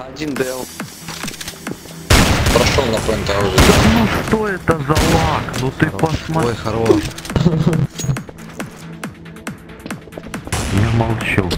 Один дел. Прошел на пентаузе. Ну что это за лак? Ну ты посмотри. Ой, хорош. Я молчу.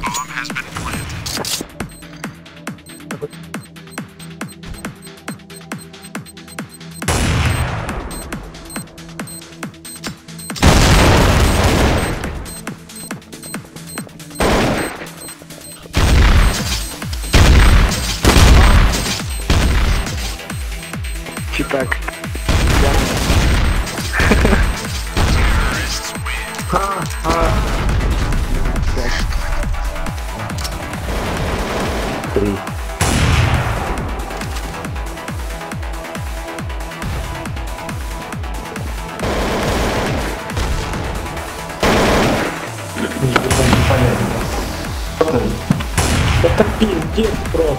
Это пиздец просто.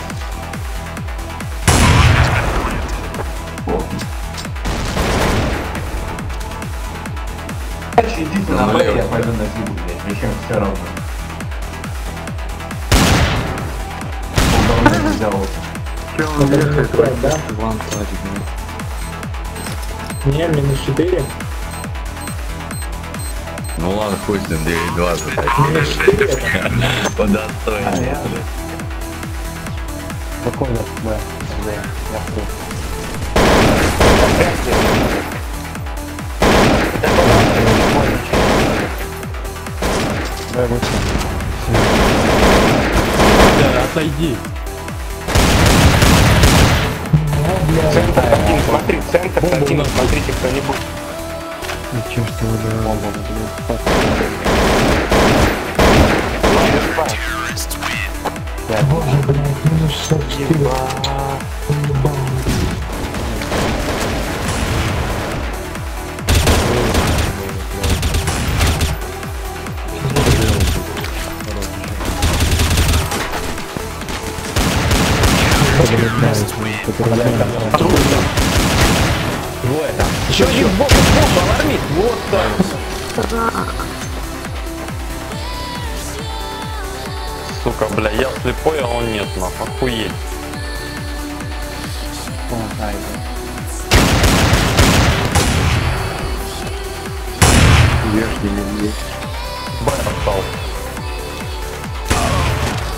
Дальше идите на Б, я пойду на Зибу, блядь, мне чем все равно. Он давно не взял. Че он? Играть, да? Ван. Не, минус 4. Ну ладно, хуй с ним, 9-20 так. Минус 4 это. По достоинству. Спокойно, Б. Я вхожу. Б вышел. Отойди. Центр один, смотри, центр один, смотрите кто-нибудь. Ничего что вы Боже, блядь, минус 44. Еще один бомба, бомба, алармит. Вот так. Сука, бля, я слепой, а он нет, нахуй, охуеть. Б остался.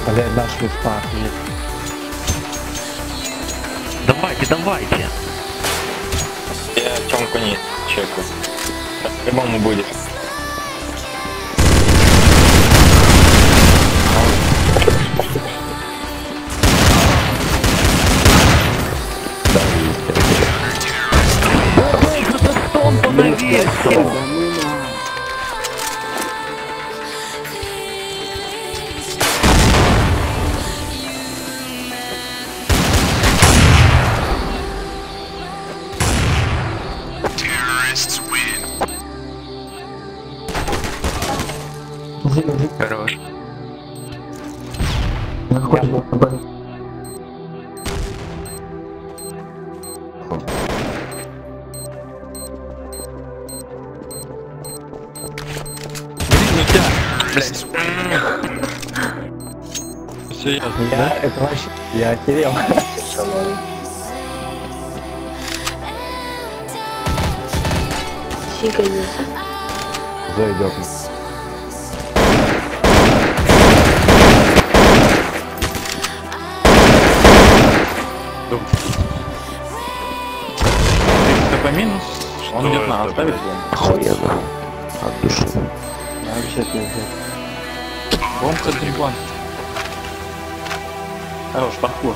Блядь, наш листа. Давайте, давайте. Я Тёмку не чекаю. По-любому будет. Подавился. Хорош. Заходим Серьезно, Я, это вообще, я Кирилл. Сиганец. Зайдет. Только минус. Он где-то надо оставить бомбу. Охуенно. От души. Бомбка дрибан. Хорош, паркур.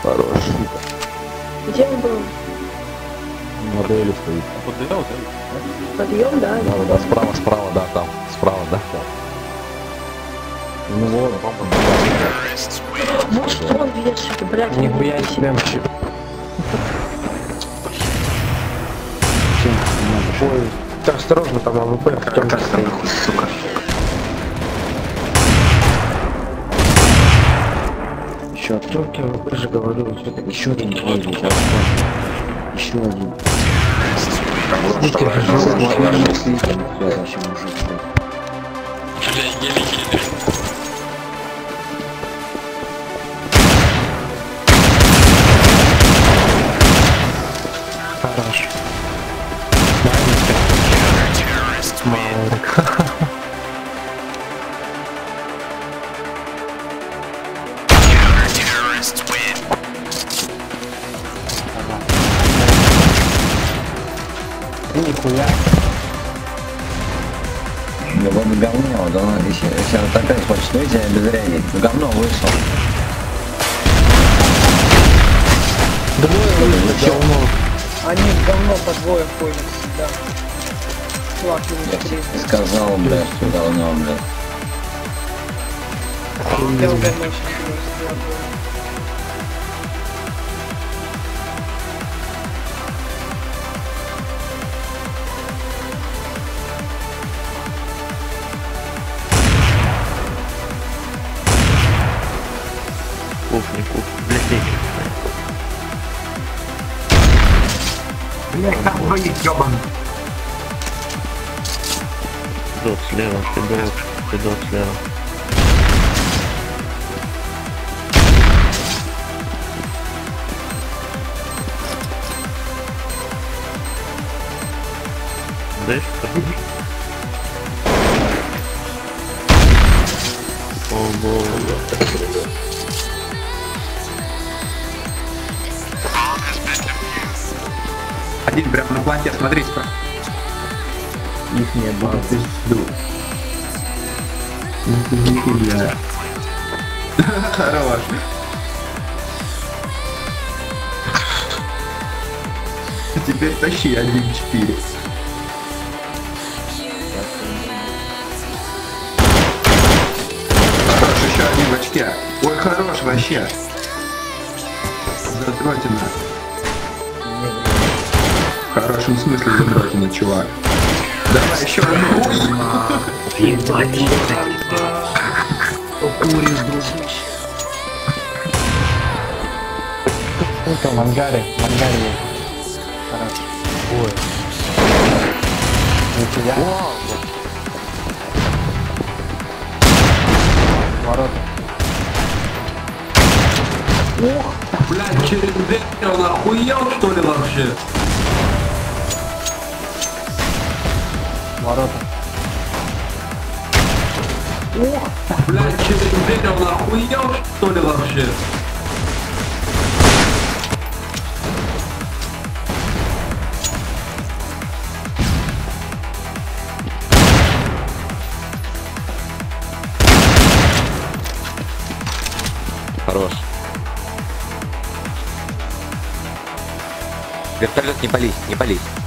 Хорош. Где он был? Модели стоит. Подъел, Подъем, да? Да, да, справа, справа, да, там. Справа, да. Ну вот, Вот что он вешает, блядь. Нихуя себе. Ой, так осторожно, там АВП Артем стоит. сука. Еще Артем, я же говорю, еще один двойник. Еще один. Бля, еле-еле. Вот он еще, сейчас опять хочет выйти, а без ряги. В говно вышел. Двое вышло говно. Они в говно по двое ходят всегда. Флаг Я тебе сказал, блядь, что говно, блядь. Я говно Блять, там двоих ебан. Дот слева, ты дот слева. Дышка. О боже. Один прям на планте, смотри, спра. Их не было. Ты жду. Нихуя. Хорош. Теперь тащи 1-4. Хорош, еще один в очке. Ой, хорош вообще. Задротина. В хорошем смысле задротина, чувак. Давай еще одну. Это в ангаре, в ангаре есть. Хорошо. Ой. Ворота. Блядь, через дверь он охуел что ли вообще? Ворота. Блядь, через дверь он охуел что ли вообще? Хорош. Вертолет не пались, не пались.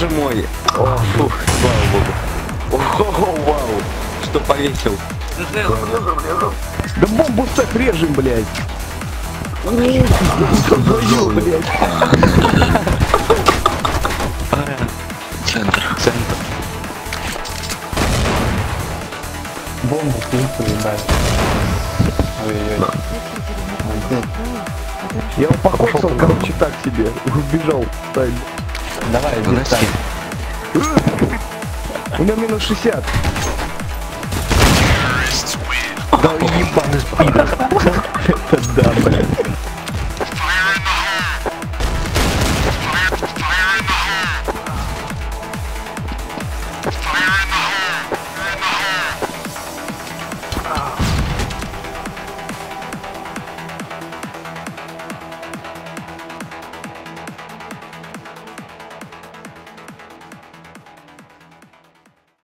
Боже мой. О, фух, слава богу. О, вау. Что повесил? Да бомбу так режем, блядь. Твою, блядь. Центр. Центр. Бомбу кинули, ебать. Ой-ой-ой. Я упокосил, короче, так себе. Убежал. Тайм. Давай, Выноси. У меня минус 60. Да ебаный спидер. Это да, блядь.